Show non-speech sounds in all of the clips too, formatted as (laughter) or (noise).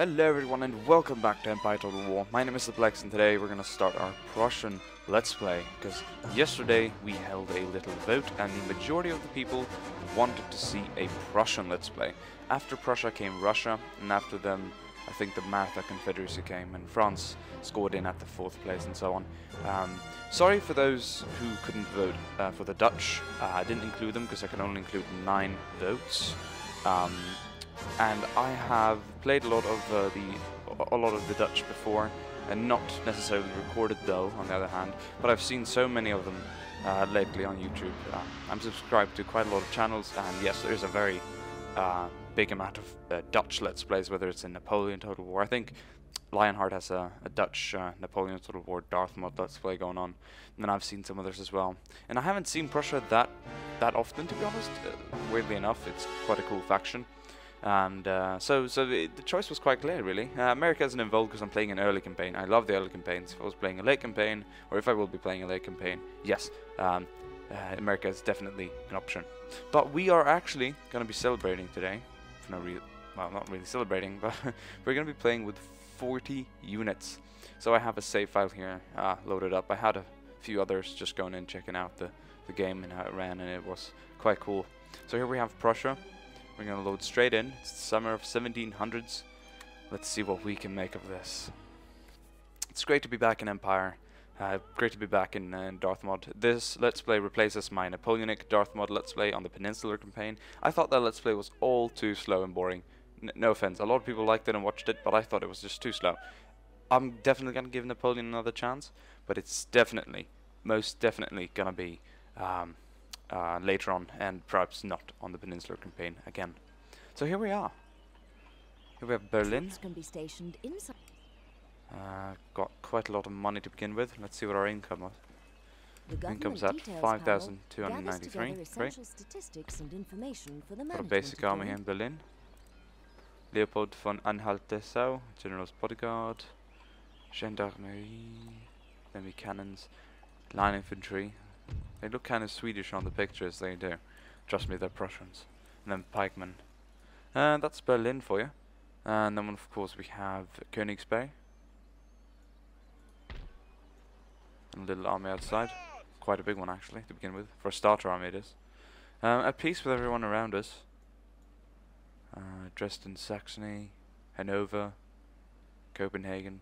Hello everyone and welcome back to Empire Total War. My name is Diplex and today we're going to start our Prussian Let's Play because yesterday we held a little vote and the majority of the people wanted to see a Prussian Let's Play. After Prussia came Russia and after them I think the Maratha Confederacy came and France scored in at the fourth place and so on. Um, sorry for those who couldn't vote uh, for the Dutch. Uh, I didn't include them because I can only include nine votes. Um, and I have played a lot of uh, the a lot of the Dutch before, and not necessarily recorded though. On the other hand, but I've seen so many of them uh, lately on YouTube. Uh, I'm subscribed to quite a lot of channels, and yes, there's a very uh, big amount of uh, Dutch Let's Plays, whether it's in Napoleon Total War. I think Lionheart has a, a Dutch uh, Napoleon Total War Darth mod Let's Play going on, and then I've seen some others as well. And I haven't seen Prussia that that often, to be honest. weirdly enough, it's quite a cool faction. And uh, so, so the, the, choice was quite clear, really. Uh, America isn't involved because I'm playing an early campaign. I love the early campaigns. If I was playing a late campaign, or if I will be playing a late campaign, yes, um, uh, America is definitely an option. But we are actually going to be celebrating today. For no real, well, not really celebrating, (laughs) but we're going to be playing with 40 units. So I have a save file here uh, loaded up. I had a few others just going in checking out the, the game and how it ran, and it was quite cool. So here we have Prussia. We're gonna load straight in. It's the summer of 1700s. Let's see what we can make of this. It's great to be back in Empire. Uh, great to be back in, uh, in Darth mod. This Let's Play replaces my Napoleonic Darth mod Let's Play on the Peninsular campaign. I thought that Let's Play was all too slow and boring. N no offense, a lot of people liked it and watched it, but I thought it was just too slow. I'm definitely gonna give Napoleon another chance, but it's definitely, most definitely gonna be um, uh, later on and perhaps not on the Peninsular campaign again. So here we are. Here we have Berlin. Can be stationed inside. Uh, got quite a lot of money to begin with. Let's see what our income was. Income's at 5,293. Great. Got a basic army here in Berlin. Leopold von Anhalt-Dessau, General's bodyguard. Gendarmerie. Then we cannons. Line infantry. They look kind of Swedish on the pictures, they do. Trust me, they're Prussians. And then pikemen. And that's Berlin for you. And then of course we have Königsberg. And a little army outside. Quite a big one actually, to begin with. For a starter army it is. Um, at peace with everyone around us. Uh, Dresden, Saxony, Hanover, Copenhagen,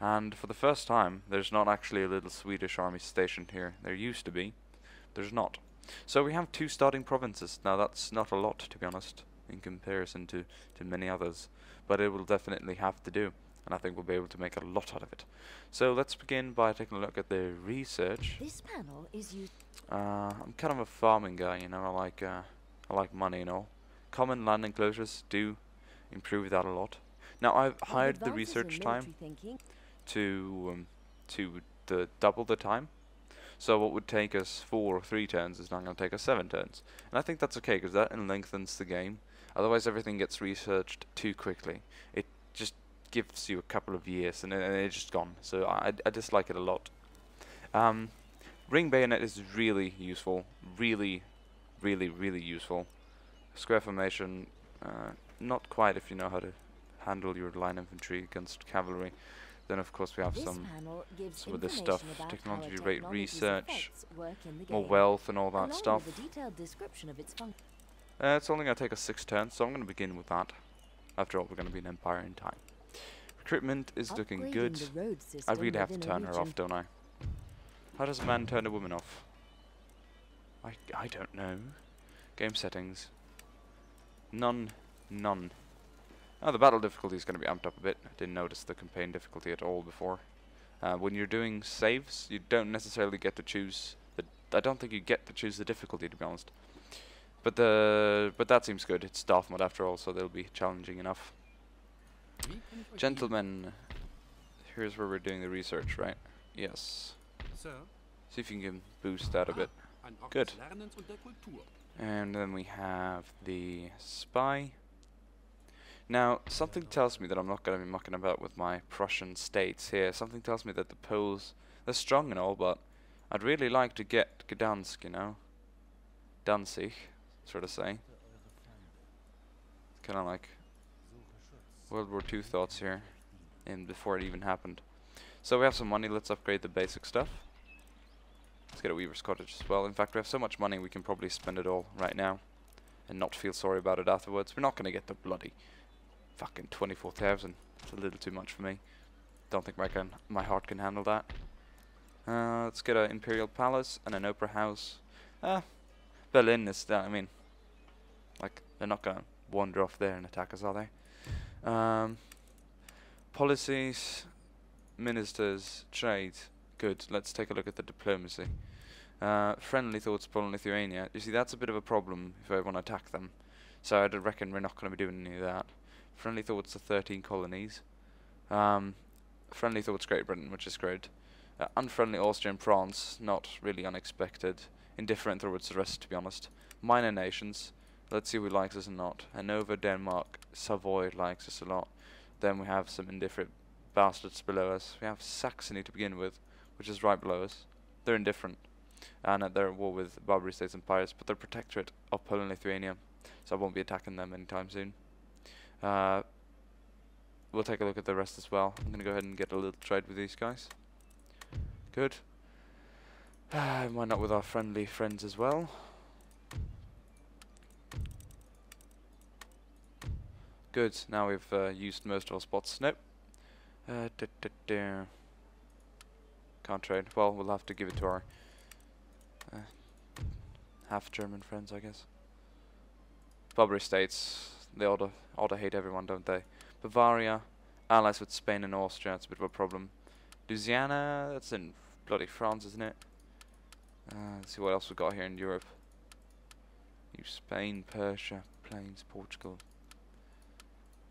and for the first time, there's not actually a little Swedish army stationed here. There used to be. There's not. So we have two starting provinces. Now that's not a lot, to be honest, in comparison to, to many others. But it will definitely have to do. And I think we'll be able to make a lot out of it. So let's begin by taking a look at the research. This panel is used. Uh, I'm kind of a farming guy, you know. I like uh, I like money and all. Common land enclosures do improve that a lot. Now I've hired the research time to um, to the double the time. So what would take us four or three turns is now going to take us seven turns. And I think that's okay because that lengthens the game. Otherwise everything gets researched too quickly. It just gives you a couple of years and, and it's just gone. So I, I dislike it a lot. Um, ring bayonet is really useful. Really, really, really useful. Square formation, uh, not quite if you know how to handle your line infantry against cavalry. Then of course we have this some some of this stuff, technology rate research, more wealth and all that stuff. Uh, it's only going to take us six turns, so I'm going to begin with that. After all, we're going to be an empire in time. Recruitment is Upgrading looking good. I really have to turn her off, don't I? How does a man turn a woman off? I, I don't know. Game settings. None. None. Oh, the battle difficulty is going to be amped up a bit. I didn't notice the campaign difficulty at all before. Uh, when you're doing saves, you don't necessarily get to choose the... I don't think you get to choose the difficulty, to be honest. But the but that seems good. It's Darth mod after all, so they'll be challenging enough. Gentlemen, here's where we're doing the research, right? Yes. Sir. See if you can boost that a bit. Good. And then we have the spy. Now, something tells me that I'm not going to be mucking about with my Prussian states here. Something tells me that the Poles, they're strong and all, but I'd really like to get Gdansk, you know? Danzig, sort of say. Kind of like World War II thoughts here, in before it even happened. So we have some money. Let's upgrade the basic stuff. Let's get a Weaver's Cottage as well. In fact, we have so much money we can probably spend it all right now, and not feel sorry about it afterwards. We're not going to get the bloody fucking twenty-four thousand. It's a little too much for me. Don't think my can my heart can handle that. Uh, let's get an Imperial Palace and an Opera House. Ah, Berlin is. Uh, I mean, like they're not going to wander off there and attack us, are they? Um, policies, ministers, trade. Good. Let's take a look at the diplomacy. Uh, friendly thoughts, Poland, Lithuania. You see, that's a bit of a problem if I want to attack them. So I reckon we're not going to be doing any of that. Friendly thoughts to 13 colonies. Um, friendly thoughts Great Britain, which is great. Uh, unfriendly Austria and France, not really unexpected. Indifferent towards the rest, to be honest. Minor nations. Let's see who likes us or not. Hanover, Denmark, Savoy likes us a lot. Then we have some indifferent bastards below us. We have Saxony to begin with, which is right below us. They're indifferent. And uh, they're at war with Barbary States and Pirates, but they're protectorate of Poland and Lithuania. So I won't be attacking them anytime soon. Uh, we'll take a look at the rest as well. I'm going to go ahead and get a little trade with these guys. Good. (sighs) Uh, why not with our friendly friends as well? Good. Now we've uh, used most of our spots. Nope. Uh, da, da, da. Can't trade. Well, we'll have to give it to our uh, half German friends, I guess. Barbary states. They ought to, ought to hate everyone, don't they? Bavaria, allies with Spain and Austria. That's a bit of a problem. Louisiana, that's in bloody France, isn't it? Uh, let's see what else we've got here in Europe. New Spain, Persia, Plains, Portugal,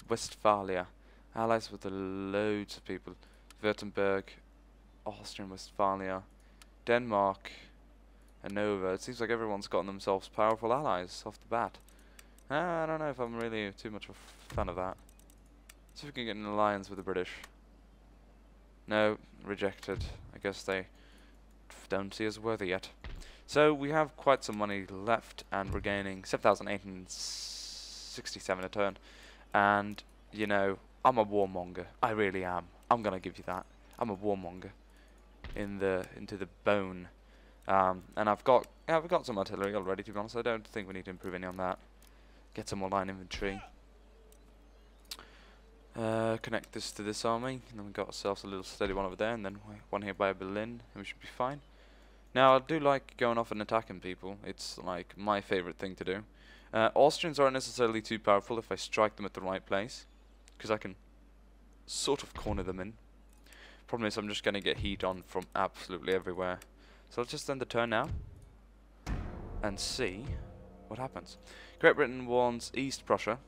Westphalia. Allies with loads of people. Württemberg, Austrian Westphalia, Denmark, Hanover. It seems like everyone's gotten themselves powerful allies off the bat. Uh, I don't know if I'm really too much of a fan of that. See if we can get an alliance with the British. No, rejected. I guess they don't see us worthy yet. So we have quite some money left, and we're gaining 7,867 a turn. And, you know, I'm a warmonger. I really am. I'm gonna give you that. I'm a warmonger. In the into the bone. Um, and I've got yeah, I've got some artillery already to be honest. I don't think we need to improve any on that. Get some more line infantry. Uh, connect this to this army, and then we've got ourselves a little steady one over there, and then one here by Berlin, and we should be fine. Now, I do like going off and attacking people. It's like my favorite thing to do. Uh, Austrians aren't necessarily too powerful if I strike them at the right place, because I can sort of corner them in. Problem is, I'm just going to get heat on from absolutely everywhere. So let's just end the turn now, and see what happens. Great Britain wants East Prussia,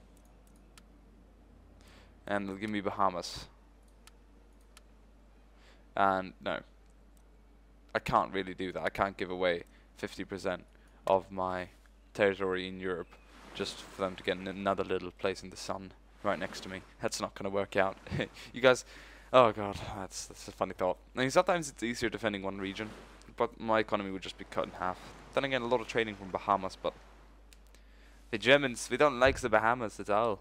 and they'll give me Bahamas. And no, I can't really do that. I can't give away 50% of my territory in Europe just for them to get another little place in the sun right next to me. That's not going to work out. (laughs) you guys, oh god, that's that's a funny thought. I mean, sometimes it's easier defending one region, but my economy would just be cut in half. Then again, a lot of trading from Bahamas, but the Germans, we don't like the Bahamas at all.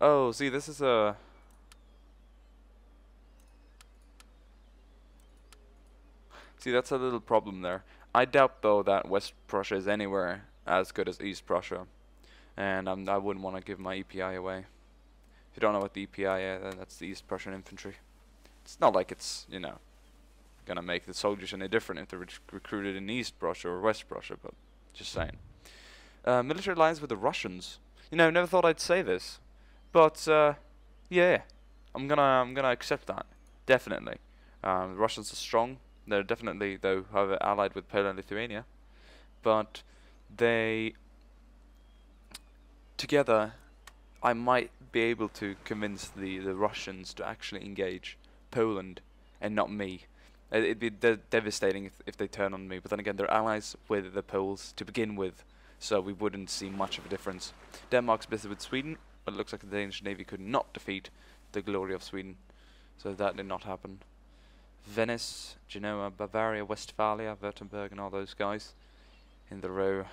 Oh, see, this is a... See, that's a little problem there. I doubt, though, that West Prussia is anywhere as good as East Prussia. And I wouldn't want to give my EPI away. If you don't know what the EPI is, that's the East Prussian Infantry. It's not like it's, you know, gonna make the soldiers any different if they're rec recruited in East Prussia or West Prussia, but just saying. Uh, military alliance with the Russians. You know, never thought I'd say this, but uh, yeah, I'm gonna I'm gonna accept that definitely. Um, the Russians are strong. They're definitely though, however, allied with Poland and Lithuania, but they together, I might be able to convince the the Russians to actually engage Poland and not me. It'd be de devastating if, if they turn on me, but then again, they're allies with the Poles to begin with, so we wouldn't see much of a difference. Denmark's busy with Sweden, but it looks like the Danish Navy could not defeat the glory of Sweden, so that did not happen. Venice, Genoa, Bavaria, Westphalia, Württemberg, and all those guys in the row.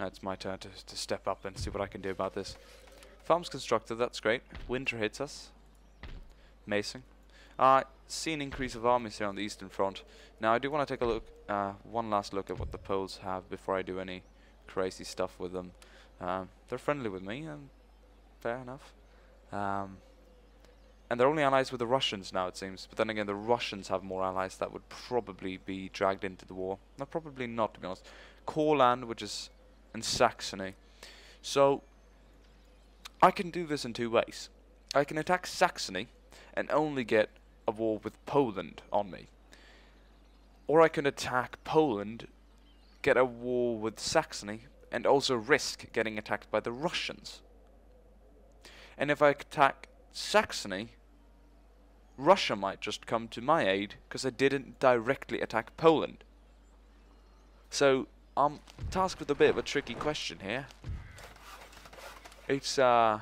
Now it's my turn to, to step up and see what I can do about this. Farms constructed, that's great. Winter hits us. Amazing. Uh, see an increase of armies here on the eastern front. Now I do want to take a look, uh, one last look at what the Poles have before I do any crazy stuff with them. Um, they're friendly with me, and fair enough. Um, and they're only allies with the Russians now, it seems. But then again, the Russians have more allies that would probably be dragged into the war. No, probably not, to be honest. Courland, which is in Saxony. So, I can do this in two ways. I can attack Saxony and only get a war with Poland on me. Or I can attack Poland, get a war with Saxony, and also risk getting attacked by the Russians. And if I attack Saxony, Russia might just come to my aid because I didn't directly attack Poland. So I'm tasked with a bit of a tricky question here. It's uh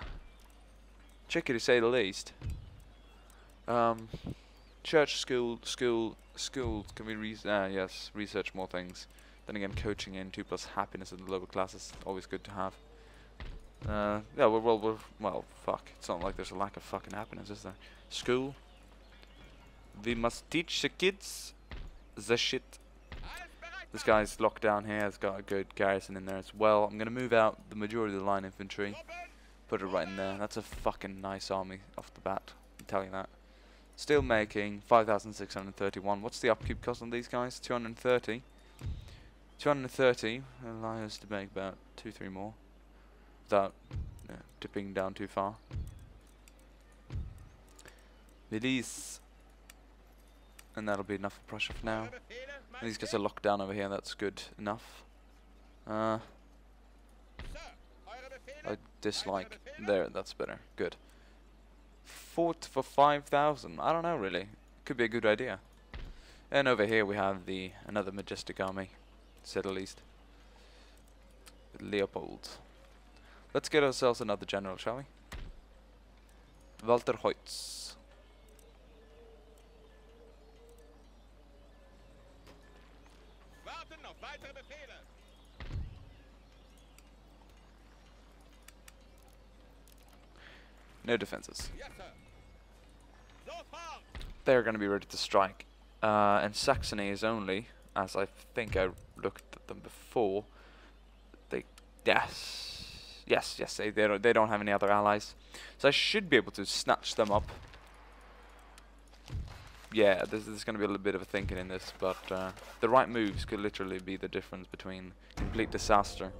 tricky to say the least. Um, church, school, school, school. Can we re uh, yes research more things? Then again, coaching in two plus happiness in the lower classes always good to have. Uh, yeah, well, well, well, well, fuck. It's not like there's a lack of fucking happiness, is there? School. We must teach the kids the shit. This guy's locked down here. Has got a good garrison in there as well. I'm gonna move out the majority of the line infantry. Put it right in there. That's a fucking nice army off the bat. I'm telling you that. Still making 5,631. What's the upkeep cost on these guys? 230. 230 allows us to make about two, three more without uh, dipping down too far. Release. And that'll be enough for Prussia for now. These guys are locked down over here, that's good enough. Uh, I dislike. There, that's better. Good. Fort for 5,000. I don't know, really. Could be a good idea. And over here we have the another majestic army, said at least. Leopold. Let's get ourselves another general, shall we? Walter Heutz. Warten auf weitere Befehle. No defenses. Yes. They're going to be ready to strike. Uh, and Saxony is only, as I think I looked at them before, they yes, yes, yes, they they don't, they don't have any other allies, so I should be able to snatch them up. Yeah, there's, there's going to be a little bit of a thinking in this, but uh, the right moves could literally be the difference between complete disaster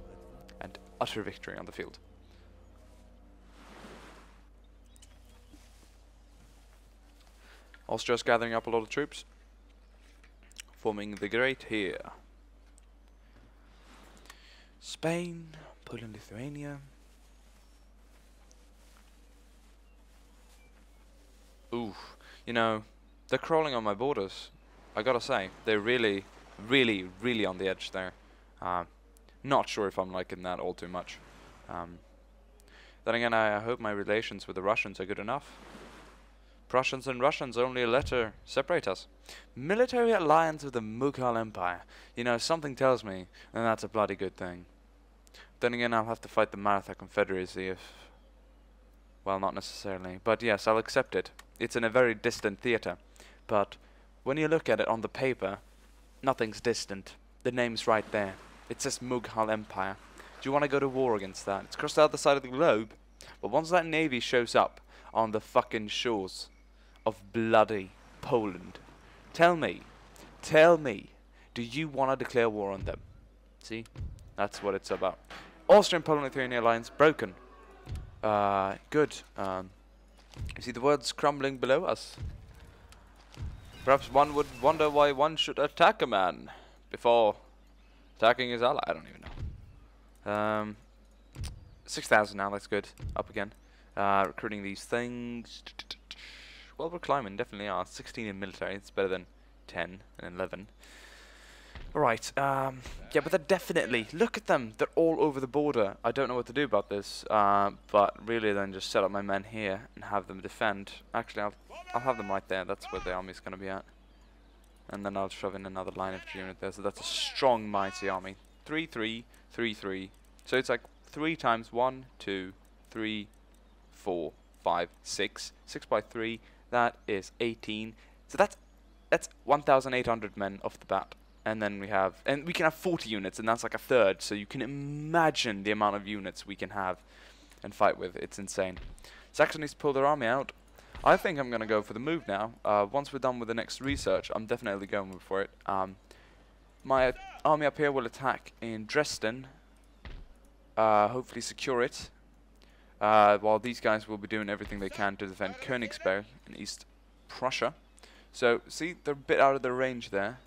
and utter victory on the field. Austria's gathering up a lot of troops, forming the Great here. Spain, Poland, Lithuania. Ooh, you know, they're crawling on my borders. I gotta say, they're really, really, really on the edge there. Uh, not sure if I'm liking that all too much. Um, then again, I, I hope my relations with the Russians are good enough. Prussians and Russians, only a letter separate us. Military alliance with the Mughal Empire. You know, something tells me and that's a bloody good thing. Then again, I'll have to fight the Maratha Confederacy if... Well, not necessarily. But yes, I'll accept it. It's in a very distant theatre. But when you look at it on the paper, nothing's distant. The name's right there. It says Mughal Empire. Do you want to go to war against that? It's across the other side of the globe. But once that navy shows up on the fucking shores of bloody Poland, tell me, tell me, do you want to declare war on them? See? That's what it's about. Austrian Poland Lithuania alliance broken. Uh, good. Um, you see the words crumbling below us? Perhaps one would wonder why one should attack a man before attacking his ally. I don't even know. Um, 6,000 now, that's good. Up again. Uh, recruiting these things. Well, we're climbing, definitely are. 16 in military, it's better than 10 and 11. Right, um, yeah, but they're definitely, look at them, they're all over the border. I don't know what to do about this, uh, but really then just set up my men here and have them defend. Actually, I'll, I'll have them right there, that's where the army's going to be at. And then I'll shove in another line of unit there, so that's a strong, mighty army. 3, 3, 3, 3. So it's like 3 times 1, 2, 3, four, five, six. Six by three. That is 18. So that's that's 1,800 men off the bat. And then we have, and we can have 40 units, and that's like a third. So you can imagine the amount of units we can have and fight with. It's insane. Saxon needs to pull their army out. I think I'm going to go for the move now. Uh, once we're done with the next research, I'm definitely going for it. Um, my army up here will attack in Dresden. Uh, hopefully secure it. Uh, while these guys will be doing everything they can to defend Königsberg in East Prussia. So, see, they're a bit out of their range there.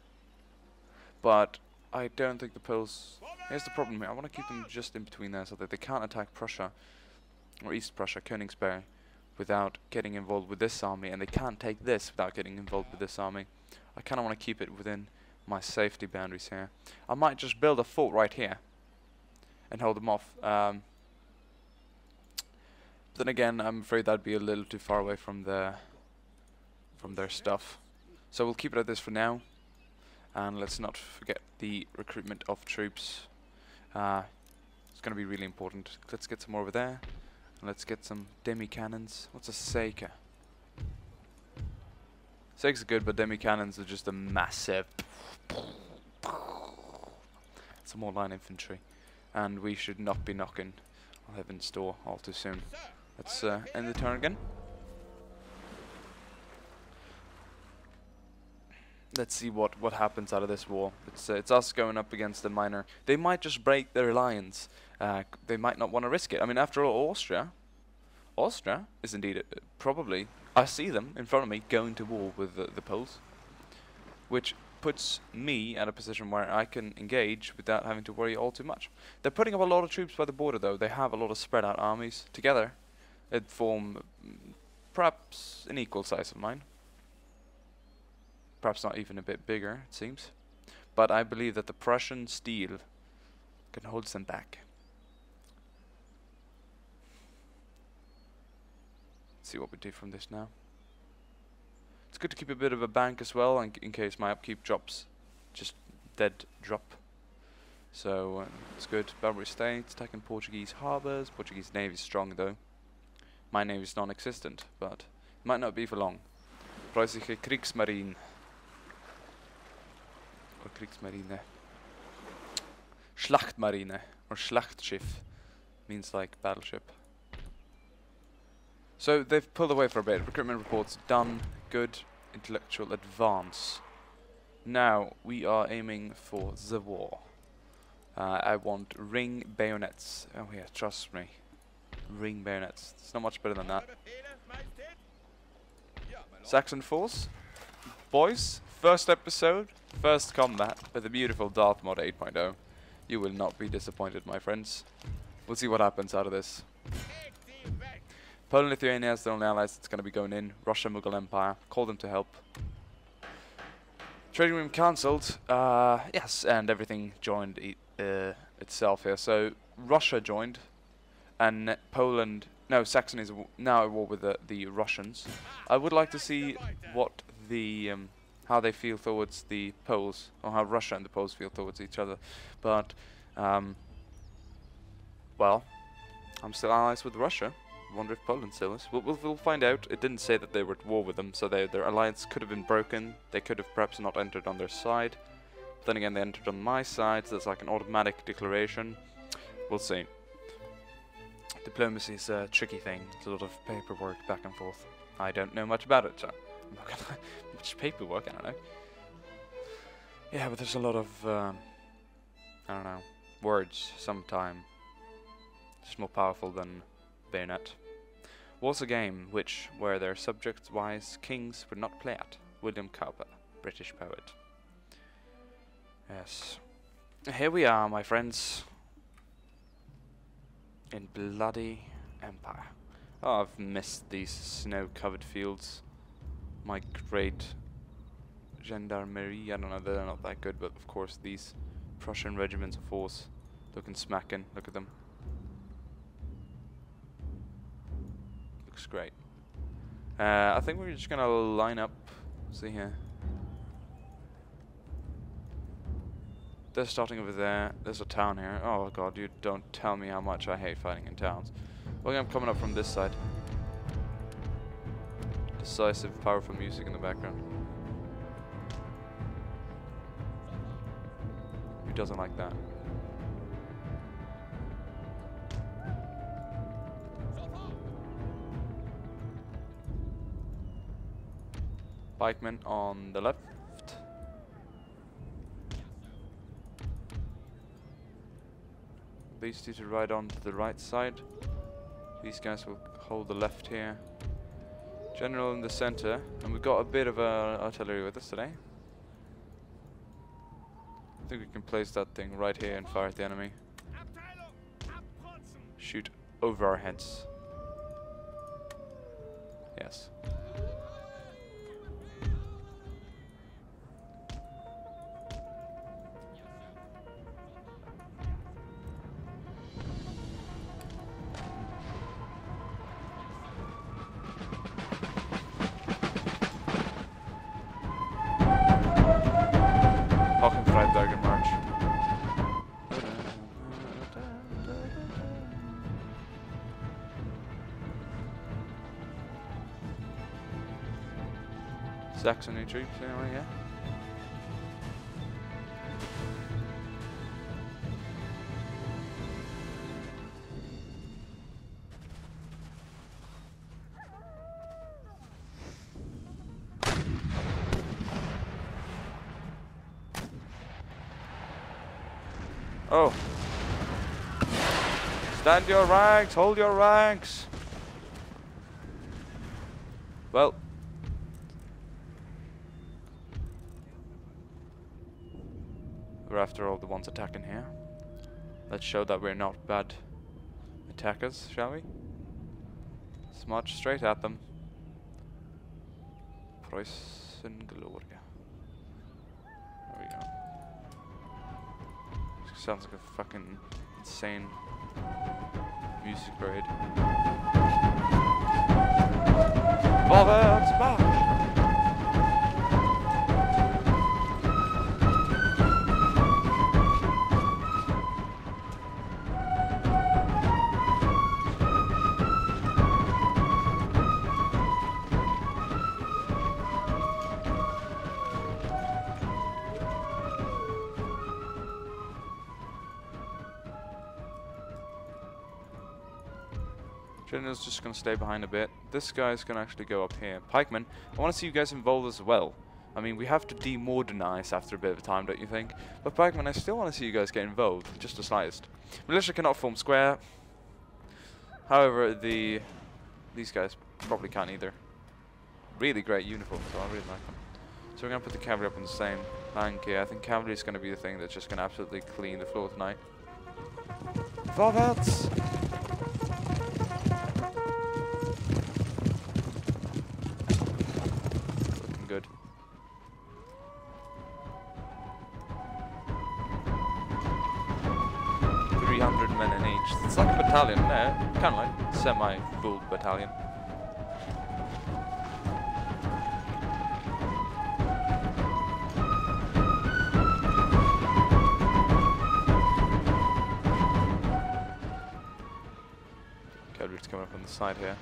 But I don't think the Poles... Here's the problem here. I want to keep them just in between there so that they can't attack Prussia, or East Prussia, Königsberg, without getting involved with this army. And they can't take this without getting involved with this army. I kind of want to keep it within my safety boundaries here. I might just build a fort right here and hold them off. Um, then again, I'm afraid that'd be a little too far away from the from their stuff. So we'll keep it at this for now. And let's not forget the recruitment of troops. Uh, it's going to be really important. Let's get some more over there. And let's get some demi cannons. What's a Saker? Sakers are good, but demi cannons are just a massive. (laughs) Some more line infantry, and we should not be knocking on heaven's door all too soon. Let's uh, end the turn again. Let's see what what happens out of this war. It's uh, it's us going up against a minor. They might just break their alliance. Uh, they might not want to risk it. I mean, after all, Austria, Austria is indeed uh, probably. I see them in front of me going to war with the, the Poles, which puts me at a position where I can engage without having to worry all too much. They're putting up a lot of troops by the border, though. They have a lot of spread out armies together. It form perhaps an equal size of mine. Perhaps not even a bit bigger, it seems. But I believe that the Prussian steel can hold them back. Let's see what we do from this now. It's good to keep a bit of a bank as well, in, in case my upkeep drops, just dead drop. So uh, it's good. Barbary States attacking Portuguese harbours. Portuguese navy is strong though. My name is non-existent, but it might not be for long. Preußische Kriegsmarine. Or Kriegsmarine. Schlachtmarine or Schlachtschiff means like battleship. So they've pulled away for a bit. Recruitment reports done. Good. Intellectual advance. Now we are aiming for the war. Uh, I want ring bayonets. Oh yeah, trust me. Ring bayonets. It's not much better than that. Saxon Force. Boys, first episode, first combat with the beautiful Darth Mod 8.0. You will not be disappointed, my friends. We'll see what happens out of this. Poland, Lithuania is the only allies that's going to be going in. Russia, Mughal Empire, call them to help. Trading room cancelled. Uh, yes, and everything joined e uh, itself here. So Russia joined, and Poland. No, Saxony is now at war with the, the Russians. I would like to see what the um, how they feel towards the Poles, or how Russia and the Poles feel towards each other. But um, well, I'm still allies with Russia. Wonder if Poland still is. We'll, we'll, we'll find out. It didn't say that they were at war with them, so they, their alliance could have been broken. They could have perhaps not entered on their side. But then again, they entered on my side, so it's like an automatic declaration. We'll see. Diplomacy is a tricky thing. It's a lot of paperwork back and forth. I don't know much about it, so I'm not gonna (laughs) much paperwork. I don't know. Yeah, but there's a lot of um, I don't know words. Sometime It's more powerful than bayonet. Was a game which, where their subject-wise kings would not play at. William Cowper, British poet. Yes. Here we are, my friends. In bloody empire. Oh, I've missed these snow-covered fields. My great gendarmerie, I don't know, they're not that good, but of course these Prussian regiments of horse looking smacking. Look at them. Looks great. Uh, I think we're just gonna line up. See here. They're starting over there. There's a town here. Oh god, you don't tell me how much I hate fighting in towns. Well, I'm coming up from this side. decisive, powerful music in the background. Who doesn't like that? Pikeman on the left. These two to ride on to the right side. These guys will hold the left here. General in the center, and we've got a bit of uh, artillery with us today. I think we can place that thing right here and fire at the enemy. Shoot over our heads. Yes. Saxony troops anyway, yeah. Oh. Stand your ranks, hold your ranks. Well. We're after all the ones attacking here. Let's show that we're not bad attackers, shall we? Let's straight at them. Preußen Gloria. There we go. Sounds like a fucking insane music parade. Vorwärts Marsch! General's just gonna stay behind a bit. This guy's gonna actually go up here. Pikeman, I wanna see you guys involved as well. I mean, we have to demodernize after a bit of time, don't you think? But Pikeman, I still wanna see you guys get involved, just the slightest. Militia cannot form square. However, the these guys probably can't either. Really great uniforms, so I really like them. So we're gonna put the cavalry up on the same flank here. I think cavalry is gonna be the thing that's just gonna absolutely clean the floor tonight. Vorwärts! Kind of like semi-full battalion. Cavalry's coming up on the side here.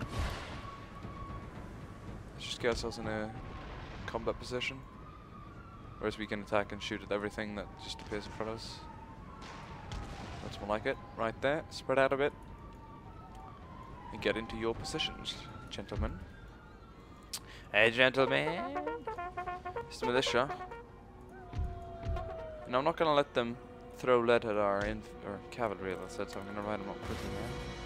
Let's just get ourselves in a combat position. Whereas we can attack and shoot at everything that just appears in front of us. That's more like it. Right there. Spread out a bit. And get into your positions, gentlemen. Hey, gentlemen. It's the militia. And I'm not going to let them throw lead at our inf or cavalry, as I said, so I'm going to ride them up quickly here.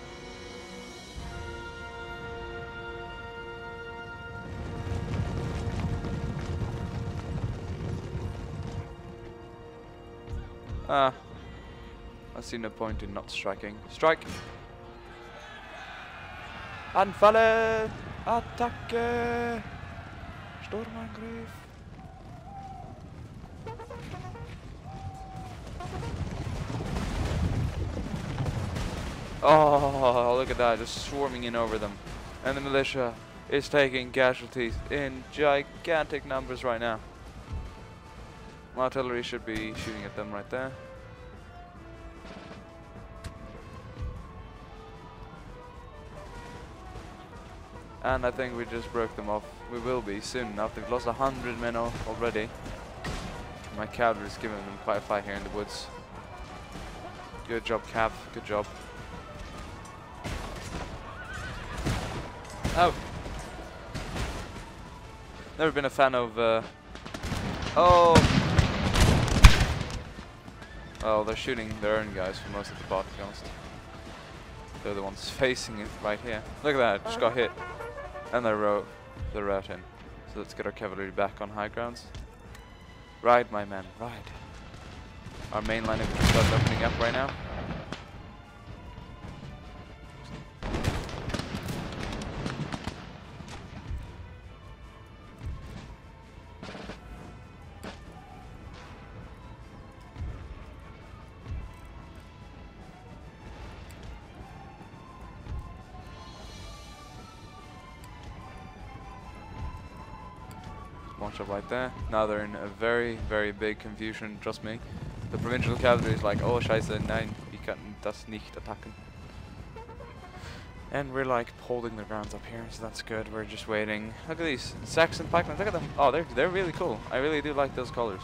Ah. I see no point in not striking. Strike! Anfallen! Attacke! Sturmangriff! Oh, look at that, just swarming in over them. And the militia is taking casualties in gigantic numbers right now. My Artillery should be shooting at them right there. And I think we just broke them off. We will be soon enough. They've lost a hundred men al already. My cavalry's giving them quite a fight here in the woods. Good job, Cav. Good job. Oh! Never been a fan of. Uh oh! Well, they're shooting their own guys for most of the part, to be honest. They're the ones facing it right here. Look at that, just got hit. And they're, ro they're routing. So let's get our cavalry back on high grounds. Ride, my men, ride. Our main line of starts opening up right now. Shot right there. Now they're in a very, very big confusion, trust me. The provincial cavalry is like, oh scheiße, nein, wir können das nicht attacken. And we're like holding the grounds up here, so that's good. We're just waiting. Look at these Saxon pikemen. Look at them. Oh, they're they're really cool. I really do like those colors.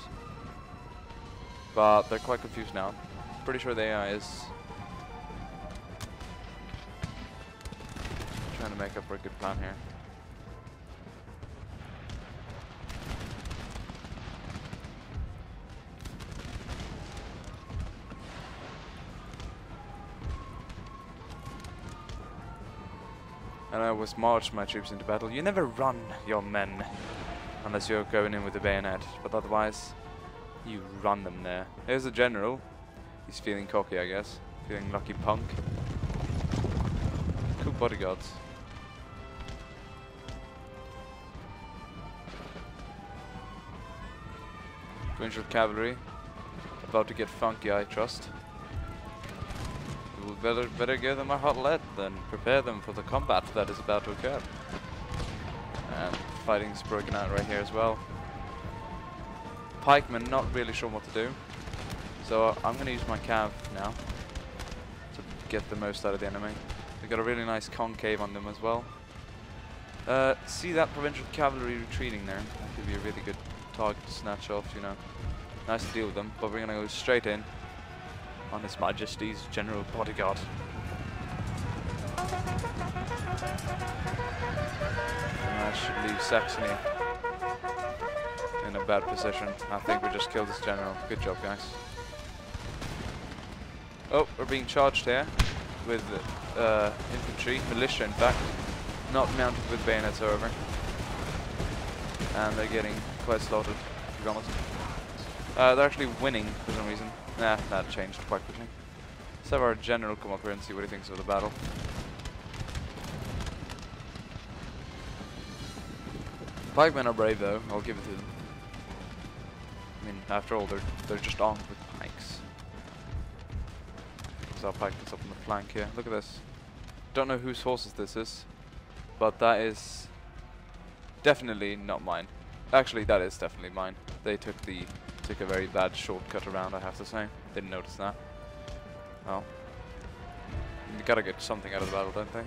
But they're quite confused now. Pretty sure the AI is trying to make up for a good plan here. And I always march my troops into battle. You never run your men unless you're going in with a bayonet, but otherwise you run them there. Here's the general. He's feeling cocky, I guess. Feeling lucky punk. Cool bodyguards. Provincial cavalry. About to get funky, I trust. We better, better give them a hot lead than prepare them for the combat that is about to occur. And fighting's broken out right here as well. Pikemen not really sure what to do. So I'm going to use my cav now to get the most out of the enemy. They got a really nice concave on them as well. Uh, see that provincial cavalry retreating there? That could be a really good target to snatch off, you know. Nice to deal with them, but we're going to go straight in on His Majesty's General Bodyguard. And that should leave Saxony in a bad position. I think we just killed this general. Good job, guys. Oh, we're being charged here with uh, infantry, militia in fact, not mounted with bayonets however. And they're getting quite slaughtered, to be honest. Uh, they're actually winning for some reason. Nah, that changed quite quickly. Let's have our general come up here and see what he thinks of the battle. Pikemen are brave though, I'll give it to them. I mean, after all, they're, they're just armed with pikes. So our pike up on the flank here. Look at this. Don't know whose horses this is, but that is definitely not mine. Actually, that is definitely mine. They took the took a very bad shortcut around, I have to say. Didn't notice that. Well, you gotta get something out of the battle, don't they?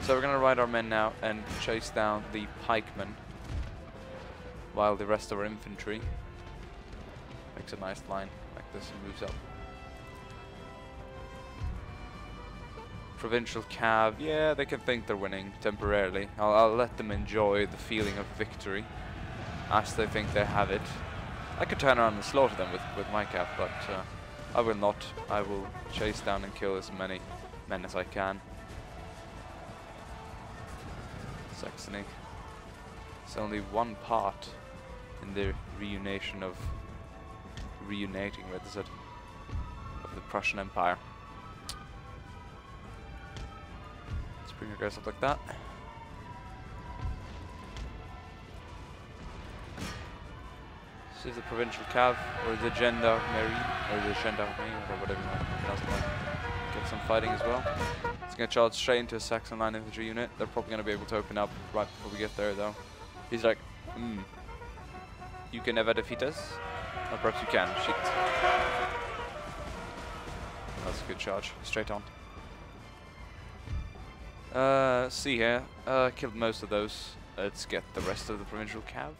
So we're gonna ride our men now and chase down the pikemen while the rest of our infantry makes a nice line like this and moves up. Provincial cav, yeah, they can think they're winning temporarily. I'll, I'll let them enjoy the feeling of victory as they think they have it. I could turn around and slaughter them with, with my cap, but uh, I will not. I will chase down and kill as many men as I can. Saxony. It's only one part in the reunition of reuniting, is it, of the Prussian Empire. Let's bring your guys up like that. Is the provincial cav or the gendarmerie or the gendarmerie or whatever you want to. Get some fighting as well. It's gonna charge straight into a Saxon line infantry unit. They're probably gonna be able to open up right before we get there though. He's like, hmm. You can never defeat us? Or perhaps you can. Shit. That's a good charge. Straight on. Uh, see here. Uh, killed most of those. Let's get the rest of the provincial cav.